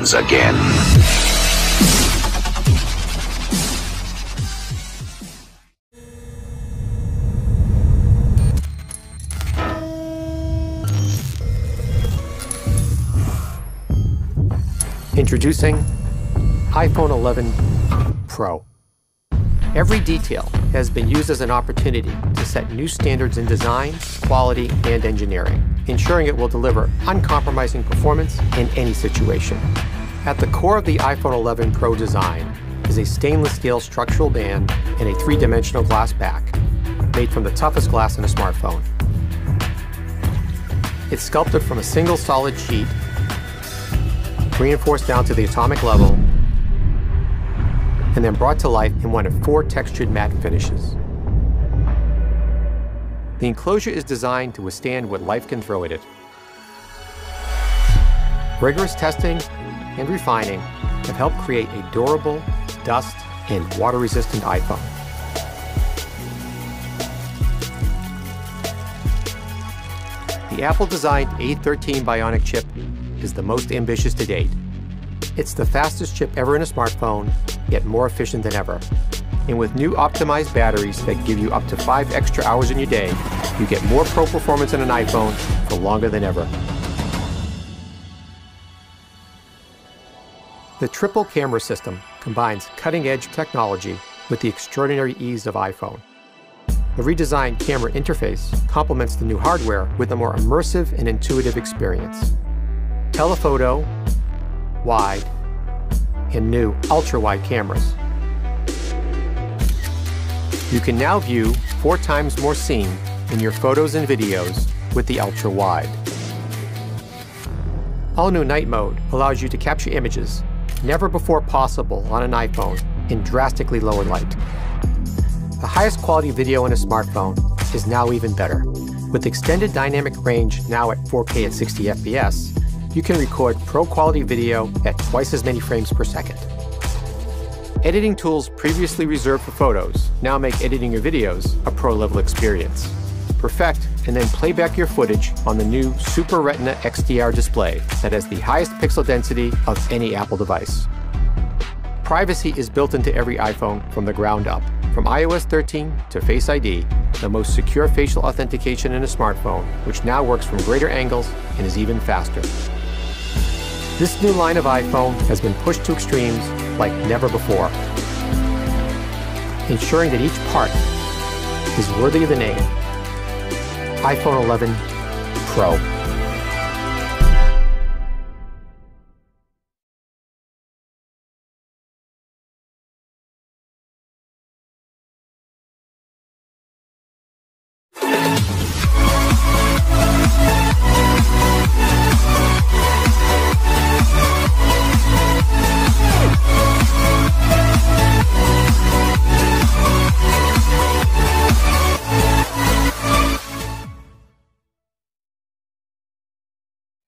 begins again. Introducing iPhone 11 Pro. Every detail has been used as an opportunity to set new standards in design, quality, and engineering, ensuring it will deliver uncompromising performance in any situation. At the core of the iPhone 11 Pro design is a stainless steel structural band and a three-dimensional glass back, made from the toughest glass in a smartphone. It's sculpted from a single solid sheet reinforced down to the atomic level, and then brought to life in one of four textured matte finishes. The enclosure is designed to withstand what life can throw at it. Rigorous testing and refining have helped create a durable, dust, and water-resistant iPhone. The Apple-designed A13 Bionic chip is the most ambitious to date. It's the fastest chip ever in a smartphone, yet more efficient than ever. And with new optimized batteries that give you up to five extra hours in your day, you get more pro performance in an iPhone for longer than ever. The triple camera system combines cutting-edge technology with the extraordinary ease of iPhone. The redesigned camera interface complements the new hardware with a more immersive and intuitive experience telephoto, wide, and new ultra-wide cameras. You can now view four times more scene in your photos and videos with the ultra-wide. All-new night mode allows you to capture images never before possible on an iPhone in drastically lower light. The highest quality video in a smartphone is now even better. With extended dynamic range now at 4K at 60 FPS, you can record pro quality video at twice as many frames per second. Editing tools previously reserved for photos now make editing your videos a pro level experience. Perfect and then play back your footage on the new Super Retina XDR display that has the highest pixel density of any Apple device. Privacy is built into every iPhone from the ground up. From iOS 13 to Face ID, the most secure facial authentication in a smartphone, which now works from greater angles and is even faster. This new line of iPhone has been pushed to extremes like never before, ensuring that each part is worthy of the name iPhone 11 Pro.